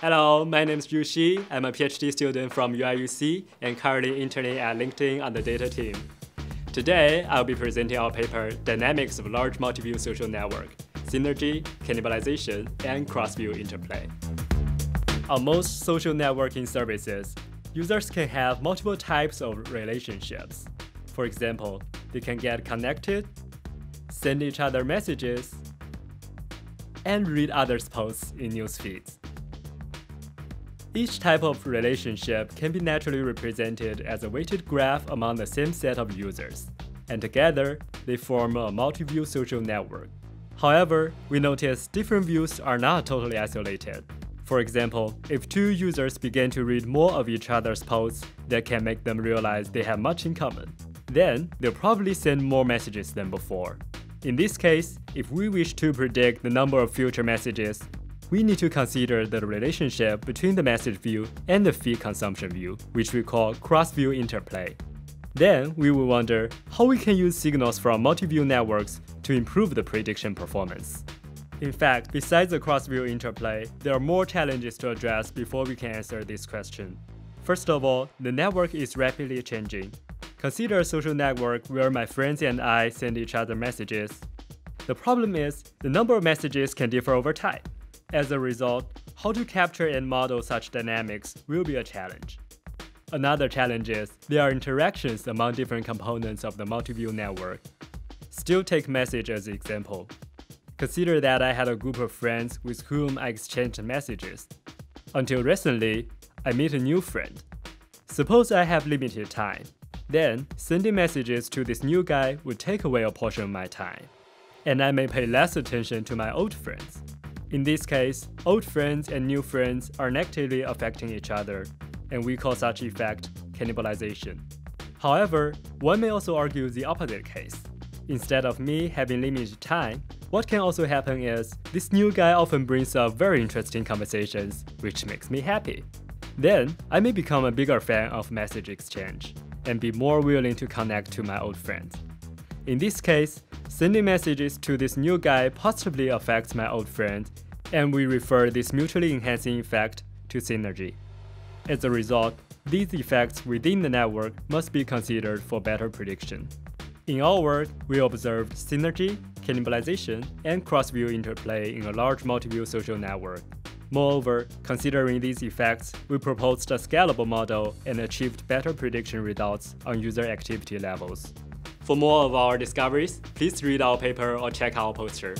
Hello, my name is Yu Shi. I'm a PhD student from UIUC and currently interning at LinkedIn on the data team. Today, I'll be presenting our paper, Dynamics of Large Multi-View Social Network, Synergy, Cannibalization, and Cross-View Interplay. On most social networking services, users can have multiple types of relationships. For example, they can get connected, send each other messages, and read others' posts in news feeds. Each type of relationship can be naturally represented as a weighted graph among the same set of users, and together they form a multi-view social network. However, we notice different views are not totally isolated. For example, if two users begin to read more of each other's posts, that can make them realize they have much in common. Then, they'll probably send more messages than before. In this case, if we wish to predict the number of future messages, we need to consider the relationship between the message view and the feed consumption view, which we call cross-view interplay. Then we will wonder how we can use signals from multi-view networks to improve the prediction performance. In fact, besides the cross-view interplay, there are more challenges to address before we can answer this question. First of all, the network is rapidly changing. Consider a social network where my friends and I send each other messages. The problem is, the number of messages can differ over time. As a result, how to capture and model such dynamics will be a challenge. Another challenge is there are interactions among different components of the multi-view network. Still take message as an example. Consider that I had a group of friends with whom I exchanged messages. Until recently, I meet a new friend. Suppose I have limited time. Then, sending messages to this new guy would take away a portion of my time. And I may pay less attention to my old friends. In this case, old friends and new friends are negatively affecting each other, and we call such effect cannibalization. However, one may also argue the opposite case. Instead of me having limited time, what can also happen is this new guy often brings up very interesting conversations, which makes me happy. Then, I may become a bigger fan of message exchange and be more willing to connect to my old friends. In this case, sending messages to this new guy possibly affects my old friend, and we refer this mutually enhancing effect to synergy. As a result, these effects within the network must be considered for better prediction. In our work, we observed synergy, cannibalization, and cross-view interplay in a large multi-view social network. Moreover, considering these effects, we proposed a scalable model and achieved better prediction results on user activity levels. For more of our discoveries, please read our paper or check our poster.